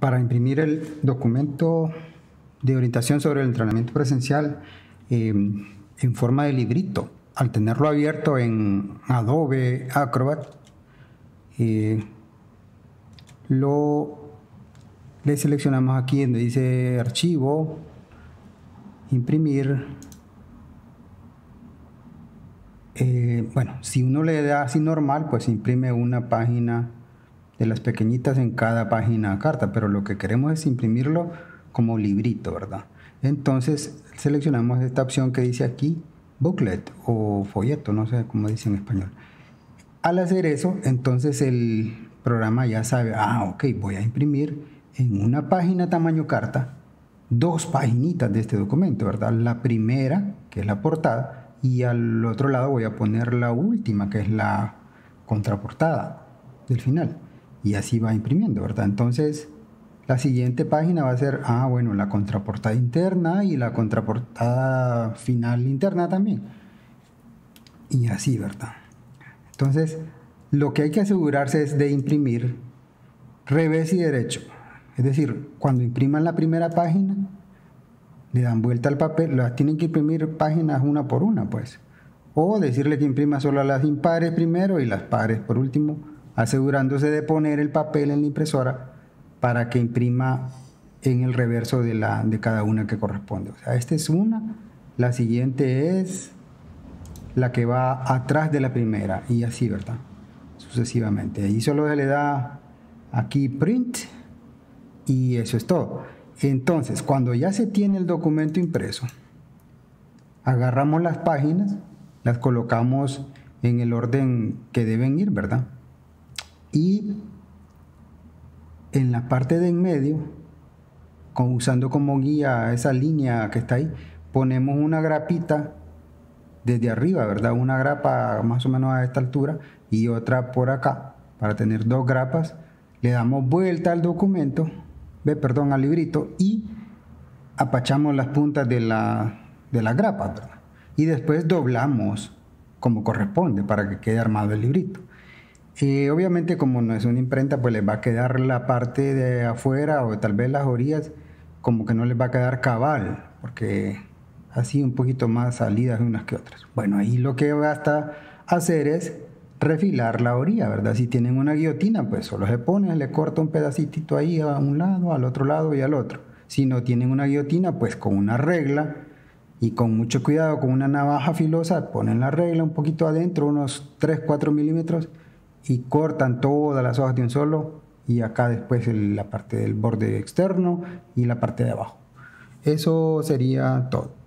para imprimir el documento de orientación sobre el entrenamiento presencial em, en forma de librito. Al tenerlo abierto en Adobe Acrobat, eh, lo le seleccionamos aquí donde dice archivo, imprimir. Eh, bueno, si uno le da así normal, pues imprime una página de las pequeñitas en cada página carta, pero lo que queremos es imprimirlo como librito, ¿verdad? Entonces seleccionamos esta opción que dice aquí, booklet o folleto, no sé cómo dice en español. Al hacer eso, entonces el programa ya sabe, ah, ok, voy a imprimir en una página tamaño carta dos paginitas de este documento, ¿verdad? La primera, que es la portada, y al otro lado voy a poner la última, que es la contraportada del final y así va imprimiendo, ¿verdad? Entonces, la siguiente página va a ser, ah, bueno, la contraportada interna y la contraportada final interna también. Y así, ¿verdad? Entonces, lo que hay que asegurarse es de imprimir revés y derecho. Es decir, cuando impriman la primera página, le dan vuelta al papel, las tienen que imprimir páginas una por una, pues. O decirle que imprima solo las impares primero y las pares por último asegurándose de poner el papel en la impresora para que imprima en el reverso de, la, de cada una que corresponde. Esta es una, la siguiente es la que va atrás de la primera y así, ¿verdad? Sucesivamente. Ahí solo se le da aquí print y eso es todo. Entonces, cuando ya se tiene el documento impreso, agarramos las páginas, las colocamos en el orden que deben ir, ¿verdad? Y en la parte de en medio, usando como guía esa línea que está ahí, ponemos una grapita desde arriba, ¿verdad? Una grapa más o menos a esta altura y otra por acá, para tener dos grapas. Le damos vuelta al documento, ve, perdón, al librito y apachamos las puntas de la, de la grapa, ¿verdad? Y después doblamos como corresponde para que quede armado el librito. Y obviamente como no es una imprenta, pues les va a quedar la parte de afuera o tal vez las orillas como que no les va a quedar cabal, porque así un poquito más salidas unas que otras. Bueno, ahí lo que basta hacer es refilar la orilla, ¿verdad? Si tienen una guillotina, pues solo se pone, le corta un pedacito ahí a un lado, al otro lado y al otro. Si no tienen una guillotina, pues con una regla y con mucho cuidado, con una navaja filosa, ponen la regla un poquito adentro, unos 3-4 milímetros, y cortan todas las hojas de un solo y acá después la parte del borde externo y la parte de abajo. Eso sería todo.